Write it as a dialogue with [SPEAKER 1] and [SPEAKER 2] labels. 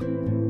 [SPEAKER 1] you